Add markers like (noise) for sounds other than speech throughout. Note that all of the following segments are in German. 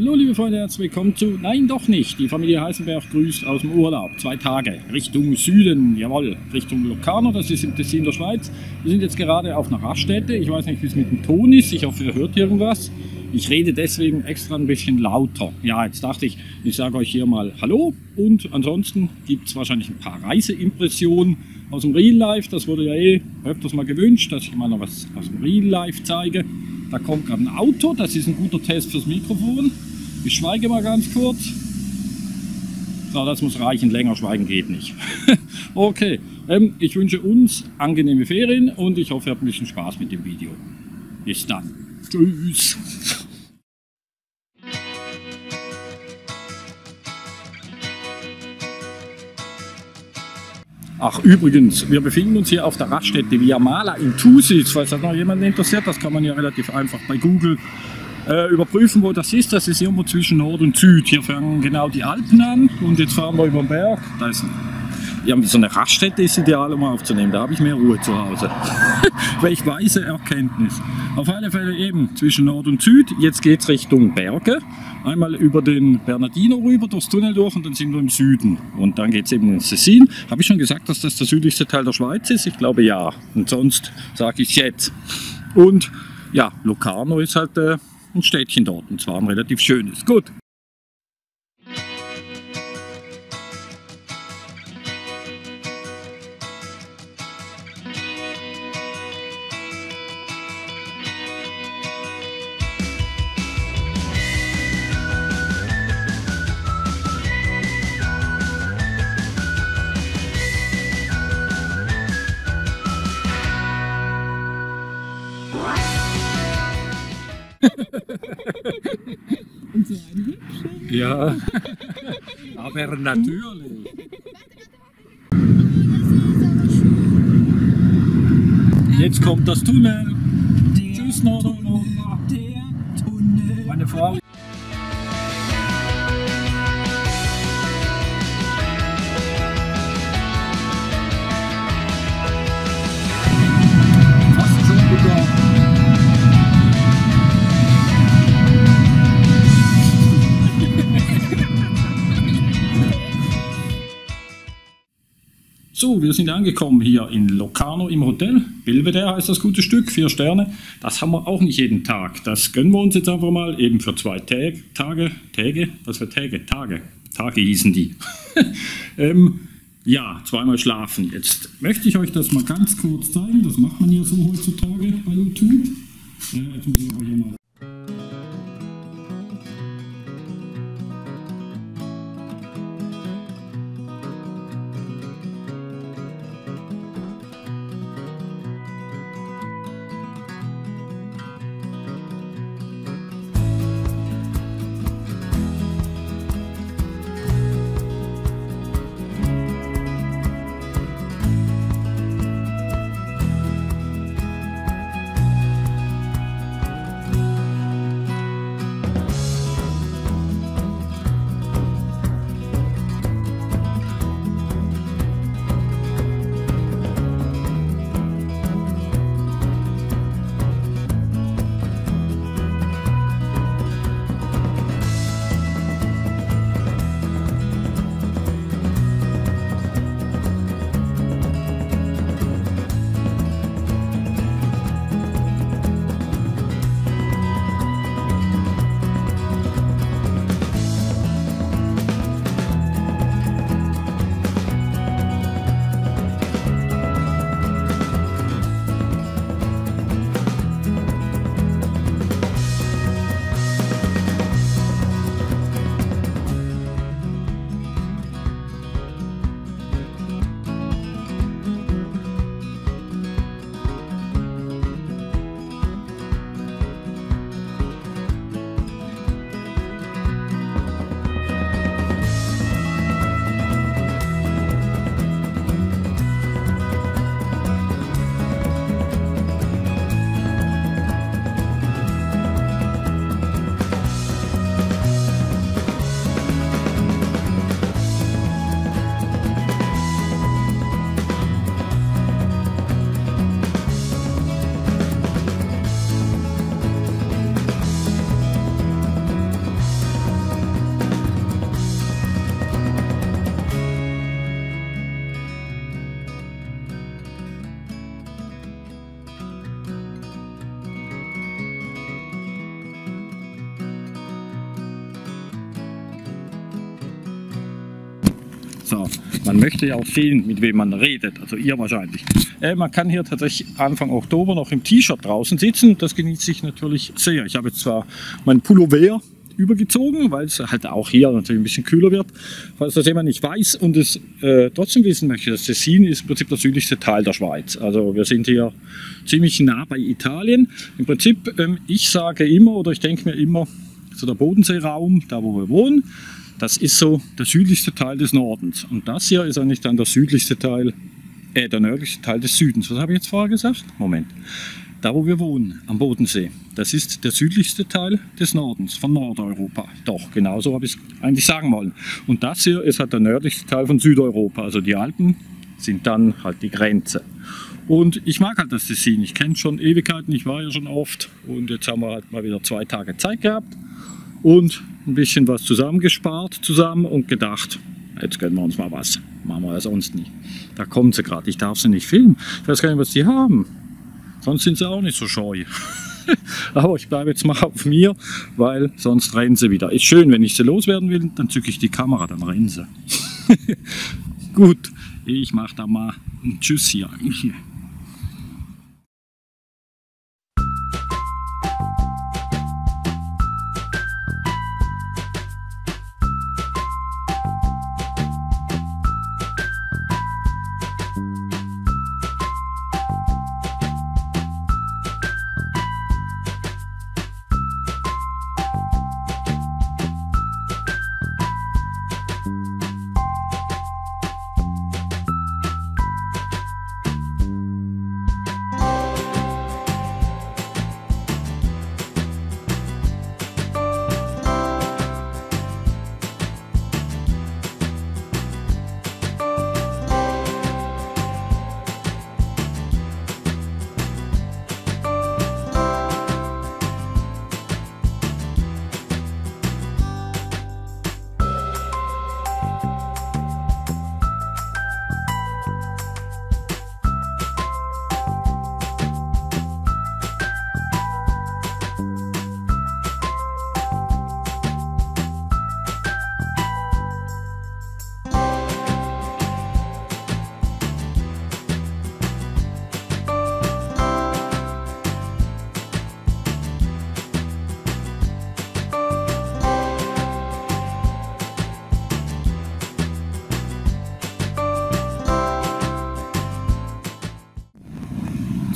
Hallo liebe Freunde, herzlich willkommen zu Nein doch nicht. Die Familie Heisenberg grüßt aus dem Urlaub. Zwei Tage Richtung Süden, jawohl, Richtung Locarno, das ist im Tessin der Schweiz. Wir sind jetzt gerade auf einer Raststätte. Ich weiß nicht, wie es mit dem Ton ist. Ich hoffe, ihr hört irgendwas. Ich rede deswegen extra ein bisschen lauter. Ja, jetzt dachte ich, ich sage euch hier mal Hallo und ansonsten gibt es wahrscheinlich ein paar Reiseimpressionen aus dem Real Life. Das wurde ja eh öfters mal gewünscht, dass ich mal noch was aus dem Real Life zeige. Da kommt gerade ein Auto, das ist ein guter Test fürs Mikrofon. Ich schweige mal ganz kurz. So, das muss reichen, länger schweigen geht nicht. (laughs) okay, ähm, ich wünsche uns angenehme Ferien und ich hoffe, ihr habt ein bisschen Spaß mit dem Video. Bis dann. Tschüss. Ach, übrigens, wir befinden uns hier auf der Raststätte Viamala in Thusis. Falls das noch jemand interessiert, das kann man ja relativ einfach bei Google äh, überprüfen, wo das ist. Das ist irgendwo zwischen Nord und Süd. Hier fangen genau die Alpen an und jetzt fahren wir über den Berg. Da ist ja, so eine Raststätte ist ideal, um aufzunehmen. Da habe ich mehr Ruhe zu Hause. (laughs) Welch weise Erkenntnis. Auf alle Fälle eben zwischen Nord und Süd. Jetzt geht es Richtung Berge. Einmal über den Bernardino rüber, durchs Tunnel durch und dann sind wir im Süden. Und dann geht es eben ins Tessin. Habe ich schon gesagt, dass das der südlichste Teil der Schweiz ist? Ich glaube ja. Und sonst sage ich es jetzt. Und ja, Locarno ist halt äh, ein Städtchen dort. Und zwar ein relativ schönes. Gut. Ja, (laughs) aber natürlich. Jetzt kommt das Tunnel. Tschüss, Nordeuropa. Der Tunnel. Meine Frau. So, wir sind angekommen hier in Locarno im Hotel. Belvedere heißt das gute Stück, vier Sterne. Das haben wir auch nicht jeden Tag. Das gönnen wir uns jetzt einfach mal, eben für zwei Tag, Tage. Tage? Was für Tage? Tage. Tage hießen die. (laughs) ähm, ja, zweimal schlafen. Jetzt möchte ich euch das mal ganz kurz zeigen. Das macht man ja so heutzutage bei YouTube. Äh, jetzt muss ich aber hier mal So, man möchte ja auch sehen, mit wem man redet, also ihr wahrscheinlich. Äh, man kann hier tatsächlich Anfang Oktober noch im T-Shirt draußen sitzen. Das genieße ich natürlich sehr. Ich habe jetzt zwar mein Pullover übergezogen, weil es halt auch hier natürlich ein bisschen kühler wird. Falls das jemand nicht weiß und es äh, trotzdem wissen möchte, das Tessin ist im Prinzip der südlichste Teil der Schweiz. Also wir sind hier ziemlich nah bei Italien. Im Prinzip, ähm, ich sage immer oder ich denke mir immer, so der Bodenseeraum, da wo wir wohnen, das ist so der südlichste Teil des Nordens. Und das hier ist eigentlich dann der südlichste Teil, äh, der nördlichste Teil des Südens. Was habe ich jetzt vorher gesagt? Moment. Da, wo wir wohnen, am Bodensee, das ist der südlichste Teil des Nordens, von Nordeuropa. Doch, genau so habe ich es eigentlich sagen wollen. Und das hier ist halt der nördlichste Teil von Südeuropa. Also die Alpen sind dann halt die Grenze. Und ich mag halt das Tessin. Ich kenne schon Ewigkeiten, ich war ja schon oft. Und jetzt haben wir halt mal wieder zwei Tage Zeit gehabt und ein bisschen was zusammengespart zusammen und gedacht, jetzt gönnen wir uns mal was. Machen wir ja sonst nicht. Da kommt sie gerade. Ich darf sie nicht filmen. Ich weiß gar nicht, was die haben. Sonst sind sie auch nicht so scheu. (laughs) Aber ich bleibe jetzt mal auf mir, weil sonst rennen sie wieder. Ist schön, wenn ich sie loswerden will, dann zücke ich die Kamera, dann rennen sie. (laughs) Gut, ich mache da mal ein Tschüss hier. (laughs)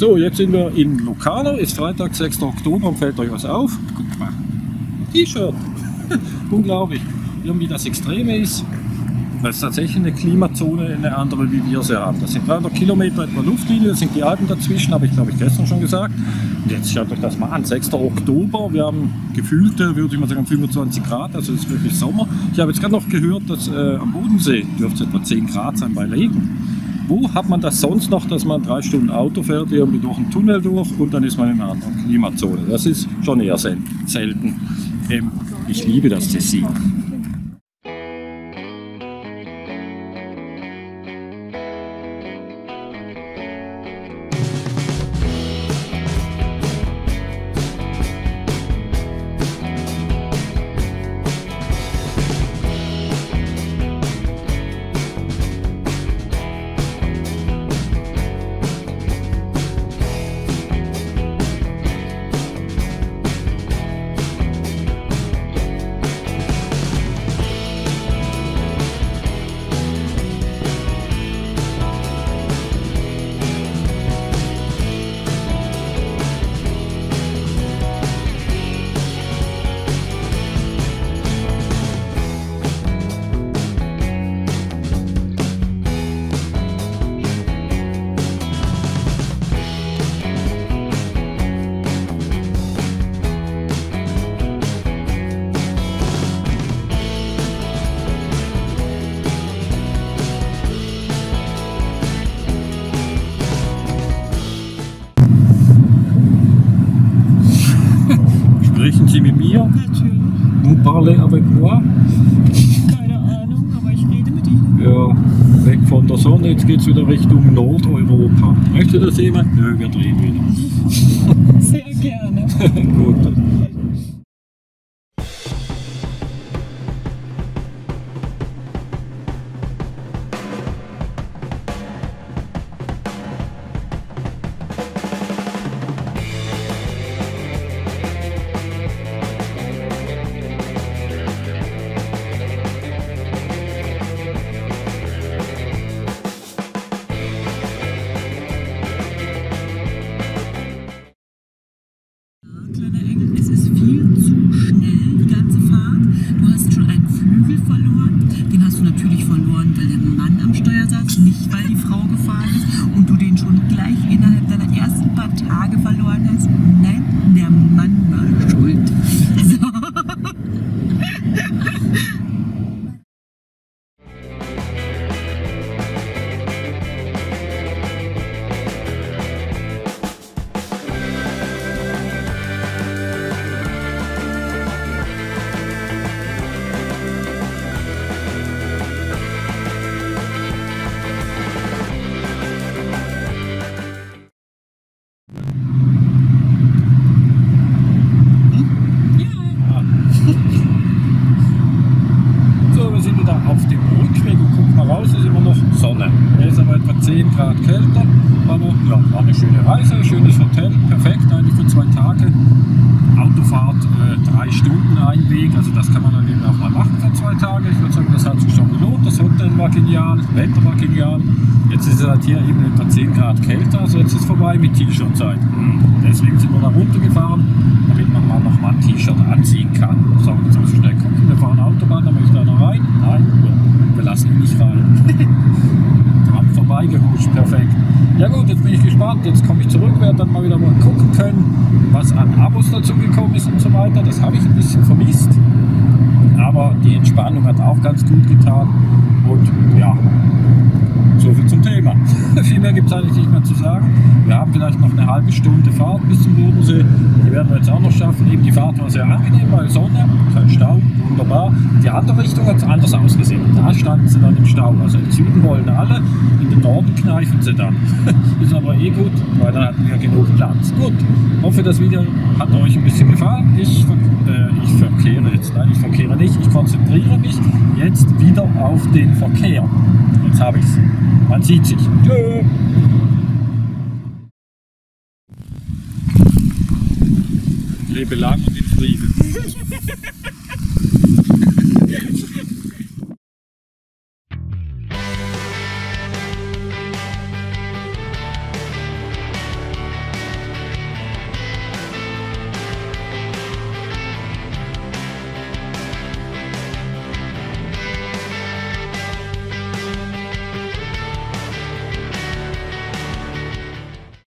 So, jetzt sind wir in Locarno, ist Freitag, 6. Oktober, fällt euch was auf? Guck mal, T-Shirt, (laughs) unglaublich, irgendwie das Extreme ist, weil es tatsächlich eine Klimazone, eine andere, wie wir sie haben. Das sind 300 Kilometer etwa Luftlinie, das sind die Alpen dazwischen, habe ich glaube ich gestern schon gesagt. Und jetzt schaut euch das mal an, 6. Oktober, wir haben gefühlte, würde ich mal sagen, 25 Grad, also es ist wirklich Sommer. Ich habe jetzt gerade noch gehört, dass äh, am Bodensee dürfte es etwa 10 Grad sein bei Regen. Wo hat man das sonst noch, dass man drei Stunden Auto fährt, irgendwie durch einen Tunnel durch und dann ist man in einer anderen Klimazone? Das ist schon eher selten. Ähm, ich liebe das Tessin. Vous parlez avec moi? Keine Ahnung, aber ich rede mit Ihnen. Ja, weg von der Sonne, jetzt geht es wieder Richtung Nordeuropa. Möchte das jemand? Nö, wir drehen wieder. Sehr gerne. (laughs) Gut. pas, also das kann man dann eben auch mal machen für zwei Tage. Ich würde sagen, das hat sich schon gelohnt. Das Hotel war genial, das Wetter war genial. Jetzt ist es halt hier eben etwa 10 Grad kälter, also jetzt ist es vorbei mit T-Shirt-Zeit. Deswegen sind wir da runtergefahren, damit man mal noch mal ein T-Shirt anziehen kann. So, jetzt muss ich schnell gucken, wir fahren Autobahn, da möchte ich da noch rein. Nein, wir lassen ihn nicht rein. (laughs) Dran vorbeigehuscht, perfekt. Ja gut, jetzt bin ich gespannt, jetzt komme ich zurück, werde dann mal wieder mal gucken können, was an Abos dazu gekommen ist und so weiter. Das habe ich ein bisschen vermisst, aber die Entspannung hat auch ganz gut getan. Und ja, so viel zum Thema. (laughs) viel mehr gibt es eigentlich nicht mehr zu sagen. Wir haben vielleicht noch eine halbe Stunde Fahrt bis zum Bodensee. Die werden wir jetzt auch noch schaffen. Eben die Fahrt war sehr angenehm, weil Sonne, kein Stau, wunderbar. Die andere Richtung hat es anders ausgesehen. Da standen sie dann im Stau. Also im Süden wollen alle, in den Norden kneifen sie dann. (laughs) ist aber eh gut, weil dann hatten wir genug Platz. Gut, hoffe das Video hat euch ein bisschen gefallen. Ich, äh, ich verkehre jetzt, nein, ich verkehre nicht. Ich konzentriere mich jetzt wieder auf den Verkehr. Jetzt habe ich es. Man sieht sich. Tschö. Lebe lang und in Frieden. (laughs)